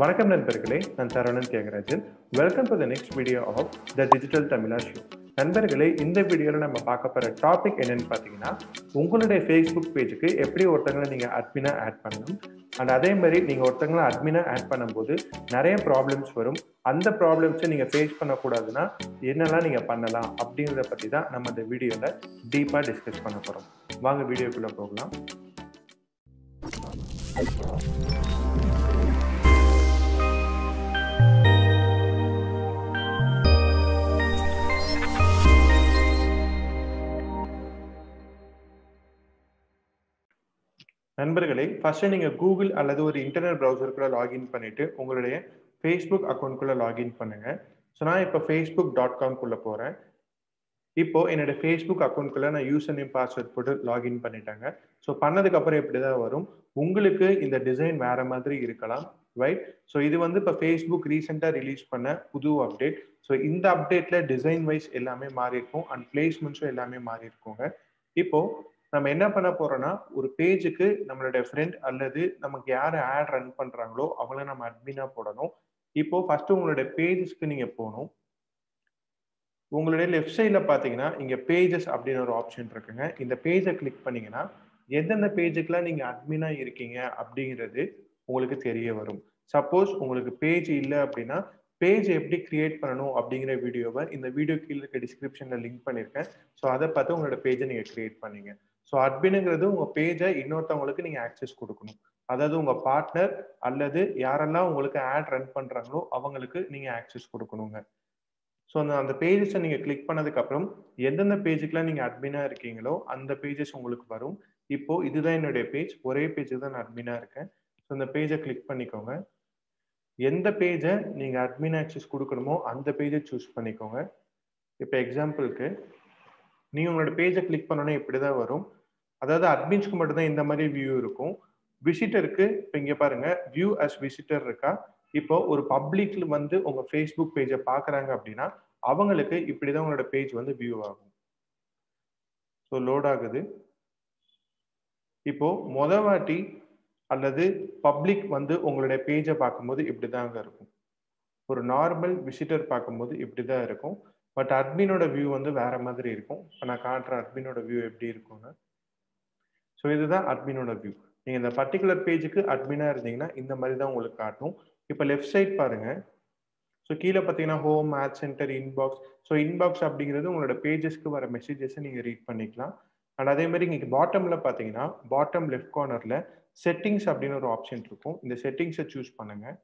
வணக்கம் நண்பர்களே நான் Saravanan Thiyagarajan. Welcome to the next video of the digital Tamizha show நண்பர்களே இந்த வீடியோவில் நம்ம பார்க்க போகிற டாபிக் என்னன்னு பார்த்தீங்கன்னா உங்களுடைய ஃபேஸ்புக் பேஜுக்கு எப்படி ஒருத்தங்களை நீங்கள் அட்மினாக ஆட் பண்ணணும்? அண்ட் அதே மாதிரி நீங்கள் ஒருத்தங்களை அட்மினாக ஆட் பண்ணும்போது நிறைய ப்ராப்ளம்ஸ் வரும். அந்த ப்ராப்ளம்ஸை நீங்கள் ஃபேஸ் பண்ணக்கூடாதுன்னா என்னெல்லாம் நீங்கள் பண்ணலாம் அப்படிங்கிறத பற்றி தான் நம்ம இந்த வீடியோவில் டீப்பாக டிஸ்கஸ் பண்ண போகிறோம் வாங்க வீடியோக்குள்ளே போகலாம். நண்பர்களே ஃபர்ஸ்ட் நீங்க கூகுள் அல்லது ஒரு இன்டர்நெட் ப்ரௌசருக்குள்ள லாகின் பண்ணிட்டு உங்களுடைய ஃபேஸ்புக் அக்கௌண்ட்குள்ள லாகின் பண்ணுங்க. ஸோ நான் இப்போ ஃபேஸ்புக் டாட் காம்குள்ள போறேன். இப்போ என்னோட ஃபேஸ்புக் அக்கௌண்ட்குள்ள நான் யூசர் நேம் பாஸ்வேர்ட் போட்டு லாகின் பண்ணிட்டாங்க. ஸோ பண்ணதுக்கு அப்புறம் இப்படி தான் வரும்? உங்களுக்கு இந்த டிசைன் வேற மாதிரி இருக்கலாம் ரைட் ஸோ இது வந்து இப்போ ஃபேஸ்புக் ரீசெண்டாக ரிலீஸ் பண்ண புது அப்டேட் ஸோ இந்த அப்டேட்ல டிசைன் வைஸ் எல்லாமே மாறி இருக்கும் அண்ட் பிளேஸ்மெண்ட்ஸும் எல்லாமே மாறி இருக்குங்க இப்போ நம்ம என்ன பண்ண போறோம்னா ஒரு பேஜுக்கு நம்மளுடைய ஃப்ரெண்ட் அல்லது நமக்கு யார் ஆட் ரன் பண்றாங்களோ அவங்கள நம்ம அட்மினா போடணும். இப்போ ஃபர்ஸ்ட் உங்களுடைய பேஜஸ்க்கு நீங்க போகணும். உங்களுடைய லெஃப்ட் சைடில் பார்த்தீங்கன்னா இங்கே பேஜஸ் அப்படின்னு ஒரு ஆப்ஷன் இருக்குங்க. இந்த பேஜை கிளிக் பண்ணீங்கன்னா எந்தெந்த பேஜுக்கெல்லாம் நீங்கள் அட்மினாக இருக்கீங்க அப்படிங்கிறது உங்களுக்கு தெரிய வரும். சப்போஸ் உங்களுக்கு பேஜ் இல்லை அப்படின்னா பேஜ் எப்படி கிரியேட் பண்ணணும் அப்படிங்கிற வீடியோவை இந்த வீடியோ கீழே இருக்க டிஸ்கிரிப்ஷனில் லிங்க் பண்ணியிருக்கேன் ஸோ அதை பார்த்து உங்களோட பேஜை நீங்கள் கிரியேட் பண்ணீங்க. ஸோ அட்மினுங்கிறது உங்கள் பேஜை இன்னொருத்தவங்களுக்கு நீங்கள் ஆக்சஸ் கொடுக்கணும். அதாவது உங்கள் பார்ட்னர் அல்லது யாரெல்லாம் உங்களுக்கு ஆட் ரன் பண்ணுறாங்களோ அவங்களுக்கு நீங்கள் ஆக்சஸ் கொடுக்கணுங்க. ஸோ அந்த அந்த பேஜஸை நீங்கள் கிளிக் பண்ணதுக்கப்புறம் எந்தெந்த பேஜுக்கெலாம் நீங்கள் அட்மினாக இருக்கீங்களோ அந்த பேஜஸ் உங்களுக்கு வரும். இப்போ இதுதான் என்னுடைய பேஜ் ஒரே பேஜ் தான் நான் அட்மினாக இருக்கேன். ஸோ இந்த பேஜை கிளிக் பண்ணிக்கோங்க. எந்த பேஜை நீங்கள் அட்மின் ஆக்சஸ் கொடுக்கணுமோ அந்த பேஜை சூஸ் பண்ணிக்கோங்க. இப்போ எக்ஸாம்பிளுக்கு நீங்கள் உங்களோட பேஜை கிளிக் பண்ணோன்னே இப்படி தான் வரும். அதாவது அட்மின்ஸ்க்கு மட்டும்தான் இந்த மாதிரி வியூ இருக்கும். விசிட்டருக்கு இப்போ இங்கே பாருங்க வியூ அஸ் விசிட்டர் இருக்கா? இப்போ ஒரு பப்ளிக்ல வந்து உங்க ஃபேஸ்புக் பேஜை பார்க்குறாங்க அப்படின்னா அவங்களுக்கு இப்படிதான் உங்களோட பேஜ் வந்து வியூ ஆகும். ஸோ லோட் ஆகுது. இப்போ மொத வாட்டி அல்லது பப்ளிக் வந்து உங்களுடைய பேஜை பார்க்கும்போது இப்படிதாங்க இருக்கும். ஒரு நார்மல் விசிட்டர் பார்க்கும்போது இப்படிதான் இருக்கும். பட் அட்மினோட வியூ வந்து வேற மாதிரி இருக்கும். இப்போ நான் காட்டுற அட்மினோட வியூ எப்படி இருக்கும்னு? ஸோ இதுதான் அட்மினோட வியூ நீங்கள் இந்த பர்டிகுலர் பேஜுக்கு அட்மினாக இருந்தீங்கன்னா இந்த மாதிரி தான் உங்களுக்கு காட்டும். இப்போ லெஃப்ட் சைட் பாருங்கள் ஸோ கீழே பார்த்தீங்கன்னா home ad centre inbox so inbox அப்படிங்கிறது உங்களோட பேஜஸ்க்கு வர மெசேஜஸை நீங்கள் ரீட் பண்ணிக்கலாம். அண்ட் அதே மாதிரி இங்கே பாட்டமில் பார்த்தீங்கன்னா பாட்டம் லெஃப்ட் கார்னரில் செட்டிங்ஸ் அப்படின்னு ஒரு ஆப்ஷன் இருக்கும். இந்த செட்டிங்ஸை சூஸ் பண்ணுங்கள்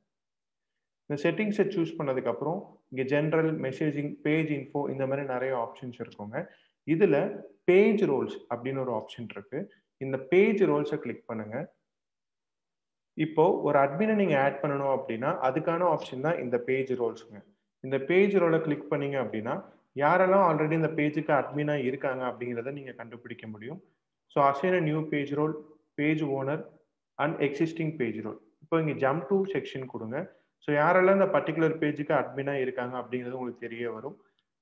இந்த செட்டிங்ஸை சூஸ் பண்ணதுக்கப்புறம் இங்கே ஜென்ரல் மெசேஜிங் பேஜ் இன்ஃபோ இந்த மாதிரி நிறைய ஆப்ஷன்ஸ் இருக்குங்க. இதில் பேஜ் ரோல்ஸ் அப்படின்னு ஒரு ஆப்ஷன் இருக்குது இந்த பேஜ் ரோல்ஸை கிளிக் பண்ணுங்க. இப்போ ஒரு அட்மினை நீங்க ஆட் பண்ணணும் அப்படின்னா அதுக்கான ஆப்ஷன் தான் இந்த பேஜ் ரோல்ஸுங்க இந்த பேஜ் ரோலை கிளிக் பண்ணீங்க அப்படின்னா யாரெல்லாம் ஆல்ரெடி இந்த பேஜுக்கு அட்மினா இருக்காங்க அப்படிங்கிறத நீங்க கண்டுபிடிக்க முடியும். So assign new page role page owner and existing page role இப்போ இங்கே ஜம்ப் டூ செக்ஷன் கொடுங்க. ஸோ யாரெல்லாம் இந்த பர்டிகுலர் பேஜுக்கு அட்மினா இருக்காங்க அப்படிங்கிறது உங்களுக்கு தெரிய வரும்.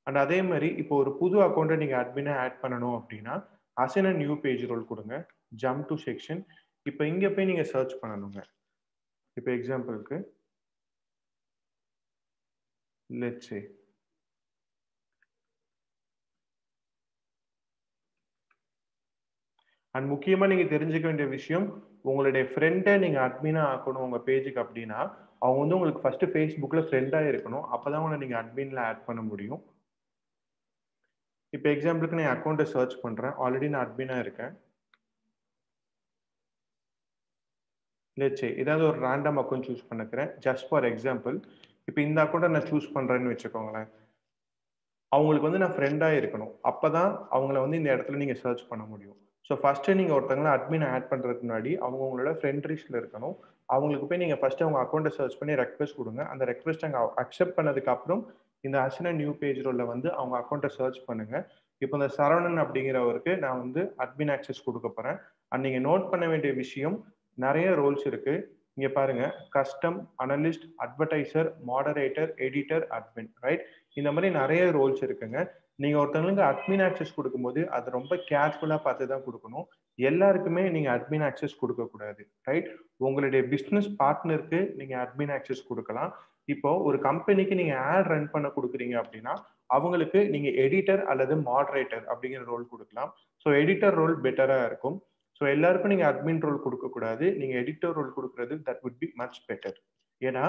அண்ட் அதே மாதிரி இப்போ ஒரு புது அக்கௌண்ட்டை நீங்கள் அட்மினா ஆட் பண்ணணும் அப்படின்னா அசைன் நியூ பேஜ் ரோல் கொடுங்க. ஜம்ப் டு செக்ஷன் இப்போ இங்கே போய் நீங்கள் சர்ச் பண்ணணுங்க. இப்போ எக்ஸாம்பிளுக்கு லெட்ஸே அண்ட் முக்கியமாக நீங்கள் தெரிஞ்சுக்க வேண்டிய விஷயம் உங்களுடைய ஃப்ரெண்டை நீங்கள் அட்மினாக ஆக்கணும் உங்கள் பேஜுக்கு அப்படின்னா அவங்க வந்து உங்களுக்கு ஃபஸ்ட்டு ஃபேஸ்புக்கில் ஃப்ரெண்டாக இருக்கணும். அப்போ தான் உங்களை நீங்கள் அட்மினில் ஆட் பண்ண முடியும். இப்போ எக்ஸாம்பிளுக்கு நான் அக்கௌண்ட்டை சர்ச் பண்ணுறேன் ஆல்ரெடி நான் அட்மினாக இருக்கேன். லேச்சே ஏதாவது ஒரு ரேண்டம் அக்கௌண்ட் சூஸ் பண்ணிக்கிறேன். ஜஸ்ட் ஃபார் எக்ஸாம்பிள் இப்போ இந்த அக்கௌண்ட்டை நான் சூஸ் பண்ணுறேன்னு வச்சுக்கோங்களேன். அவங்களுக்கு வந்து நான் ஃப்ரெண்டாக இருக்கணும். அப்போ தான் அவங்கள வந்து இந்த இடத்துல நீங்கள் சர்ச் பண்ண முடியும். ஸோ ஃபஸ்ட்டு நீங்கள் ஒருத்தங்களை அட்மின் ஆட் பண்ணுறதுக்கு முன்னாடி அவங்க உங்களோட ஃப்ரெண்ட் லிஸ்ட்டில் இருக்கணும். அவங்களுக்கு போய் நீங்கள் ஃபஸ்ட்டு அவங்க அக்கௌண்ட்டை சர்ச் பண்ணி ரெக்வஸ்ட் கொடுங்க. அந்த ரெக்வஸ்ட் அங்கே அக்செப்ட் பண்ணதுக்கு அப்புறம் இந்த அர்ச்சனா நியூ பேஜ் ரோலில் வந்து அவங்க அக்கௌண்ட்டை சர்ச் பண்ணுங்க. இப்போ இந்த சரவணன் அப்படிங்கிறவருக்கு நான் வந்து அட்மின் ஆக்சஸ் கொடுக்க போகிறேன் அண்ட் நீங்கள் நோட் பண்ண வேண்டிய விஷயம் நிறைய ரோல்ஸ் இருக்கு. இங்க பாருங்க custom analyst advertiser moderator editor admin right இந்த மாதிரி நிறைய ரோல்ஸ் இருக்குங்க. நீங்க ஒருத்தவங்களுக்கு அட்மின் ஆக்சஸ் கொடுக்கும்போது அது ரொம்ப கேர்ஃபுல்லா பார்த்து தான் கொடுக்கணும். எல்லாருக்குமே நீங்க அட்மின் ஆக்சஸ் கொடுக்க கூடாது ரைட் உங்களுடைய பிசினஸ் பார்ட்னருக்கு நீங்க அட்மின் ஆக்சஸ் கொடுக்கலாம். இப்போ ஒரு கம்பெனிக்கு நீங்க ஆட் ரன் பண்ண கொடுக்குறீங்க அப்படின்னா அவங்களுக்கு நீங்க எடிட்டர் அல்லது மாடரேட்டர் அப்படிங்கிற ரோல் கொடுக்கலாம். ஸோ எடிட்டர் ரோல் பெட்டரா இருக்கும். ஸோ எல்லாருக்கும் நீங்க அட்மின் ரோல் கொடுக்க கூடாது நீங்க எடிட்டர் ரோல் கொடுக்கறது that would be much better ஏன்னா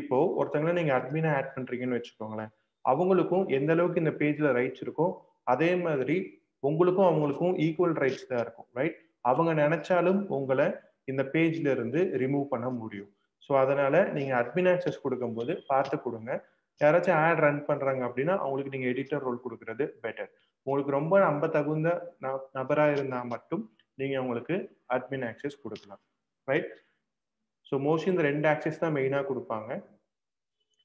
இப்போ ஒருத்தங்களை நீங்க அட்மினா ஆட் பண்றீங்கன்னு வச்சுக்கோங்களேன். அவங்களுக்கும் எந்த அளவுக்கு இந்த பேஜ்ல ரைட்ஸ் இருக்கோ அதே மாதிரி உங்களுக்கும் அவங்களுக்கும் ஈக்குவல் ரைட்ஸ் தான் இருக்கும் ரைட் அவங்க நினைச்சாலும் உங்களை இந்த பேஜ்ல இருந்து ரிமூவ் பண்ண முடியும். ஸோ அதனால நீங்கள் அட்மின் ஆக்சஸ் கொடுக்கும்போது பார்த்து கொடுங்க. யாராச்சும் ஆட் ரன் பண்ணுறாங்க அப்படின்னா அவங்களுக்கு நீங்கள் எடிட்டர் ரோல் கொடுக்கறது பெட்டர் உங்களுக்கு ரொம்ப நம்ப தகுந்த நபராக இருந்தால் மட்டும் நீங்கள் அவங்களுக்கு அட்மின் ஆக்சஸ் கொடுக்கலாம். ரைட் ஸோ மோஸ்ட்லி இந்த ரெண்டு ஆக்சஸ் தான் மெயினாக கொடுப்பாங்க.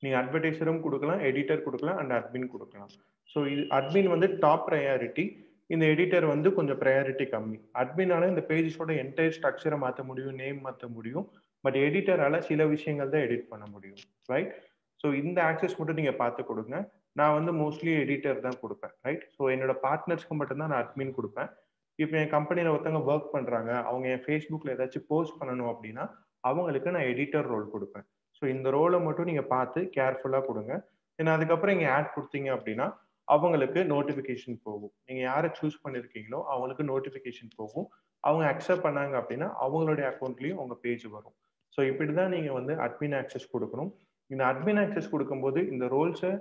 நீங்கள் அட்வர்டைஸரும் கொடுக்கலாம் எடிட்டர் கொடுக்கலாம் அண்ட் அட்மின் கொடுக்கலாம். ஸோ இது அட்மின் வந்து டாப் ப்ரையாரிட்டி இந்த எடிட்டர் வந்து கொஞ்சம் ப்ரையாரிட்டி கம்மி. அட்மினால இந்த பேஜஸோட என்டையர் ஸ்ட்ரக்சரை மாற்ற முடியும் நேம் மாற்ற முடியும். பட் எடிட்டரால சில விஷயங்கள் தான் எடிட் பண்ண முடியும் ரைட் ஸோ இந்த ஆக்சஸ் மட்டும் நீங்கள் பார்த்து கொடுங்க. நான் வந்து மோஸ்ட்லி எடிட்டர் தான் கொடுப்பேன் ரைட் ஸோ என்னோட பார்ட்னர்ஸ்க்கு மட்டும்தான் நான் அட்மின் கொடுப்பேன். இப்போ என் கம்பெனியில் ஒருத்தவங்க ஒர்க் பண்ணுறாங்க அவங்க என் ஃபேஸ்புக்கில் ஏதாச்சும் போஸ்ட் பண்ணணும் அப்படின்னா அவங்களுக்கு நான் எடிட்டர் ரோல் கொடுப்பேன். ஸோ இந்த ரோலை மட்டும் நீங்கள் பார்த்து கேர்ஃபுல்லாக கொடுங்க. ஏன்னா அதுக்கப்புறம் இங்கே ஆட் கொடுத்தீங்க அப்படின்னா அவங்களுக்கு நோட்டிஃபிகேஷன் போகும். நீங்கள் யாரை சூஸ் பண்ணியிருக்கீங்களோ அவங்களுக்கு நோட்டிஃபிகேஷன் போகும். அவங்க அக்செப்ட் பண்ணாங்க அப்படின்னா அவங்களுடைய அக்கௌண்ட்லேயும் உங்கள் பேஜ் வரும். ஸோ இப்படி தான் நீங்கள் வந்து அட்மின் ஆக்சஸ் கொடுக்கணும். இந்த அட்மின் ஆக்சஸ் கொடுக்கும்போது இந்த ரோல்ஸை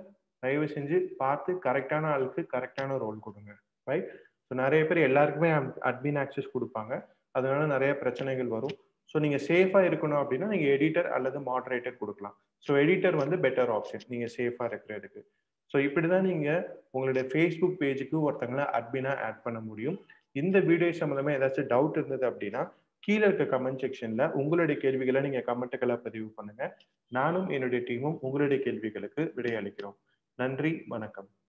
தயவு செஞ்சு பார்த்து கரெக்டான ஆளுக்கு கரெக்டான ரோல் கொடுங்க. ரைட் ஸோ நிறைய பேர் எல்லாருக்குமே அட்மின் ஆக்சஸ் கொடுப்பாங்க. அதனால நிறைய பிரச்சனைகள் வரும். ஸோ நீங்கள் சேஃபாக இருக்கணும் அப்படின்னா நீங்கள் எடிட்டர் அல்லது மாடரேட்டர் கொடுக்கலாம். ஸோ எடிட்டர் வந்து பெட்டர் ஆப்ஷன் நீங்கள் சேஃபாக இருக்கிறதுக்கு. ஸோ இப்படி தான் நீங்கள் உங்களுடைய ஃபேஸ்புக் பேஜுக்கு ஒருத்தங்களை அட்மினாக ஆட் பண்ண முடியும். இந்த வீடியோ சம்மந்தமாக ஏதாச்சும் டவுட் இருந்தது அப்படின்னா கீழே இருக்க கமெண்ட் செக்ஷன்ல உங்களுடைய கேள்விகளை நீங்க கமெண்ட்டுகளை பதிவு பண்ணுங்க. நானும் என்னுடைய டீமும் உங்களுடைய கேள்விகளுக்கு விடையளிக்கிறோம். நன்றி வணக்கம்.